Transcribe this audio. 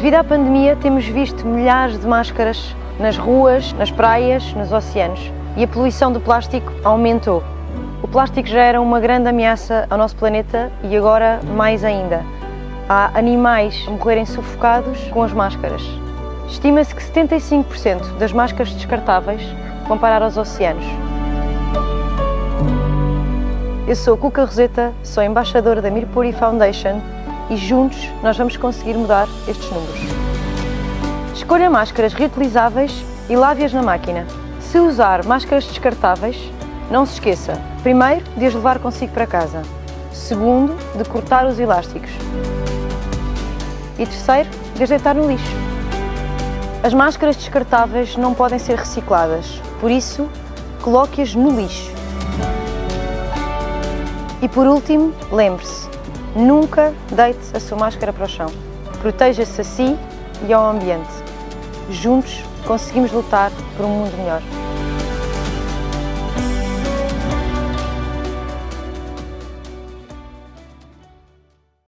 Devido à pandemia, temos visto milhares de máscaras nas ruas, nas praias, nos oceanos e a poluição do plástico aumentou. O plástico já era uma grande ameaça ao nosso planeta e agora mais ainda. Há animais a morrerem sufocados com as máscaras. Estima-se que 75% das máscaras descartáveis vão parar aos oceanos. Eu sou Cuca Roseta, sou embaixadora da Mirpuri Foundation e juntos nós vamos conseguir mudar estes números. Escolha máscaras reutilizáveis e lave-as na máquina. Se usar máscaras descartáveis, não se esqueça, primeiro, de as levar consigo para casa. Segundo, de cortar os elásticos. E terceiro, de as deitar no lixo. As máscaras descartáveis não podem ser recicladas, por isso, coloque-as no lixo. E por último, lembre-se, nunca deite a sua máscara para o chão. Proteja-se a si e ao ambiente. Juntos conseguimos lutar por um mundo melhor.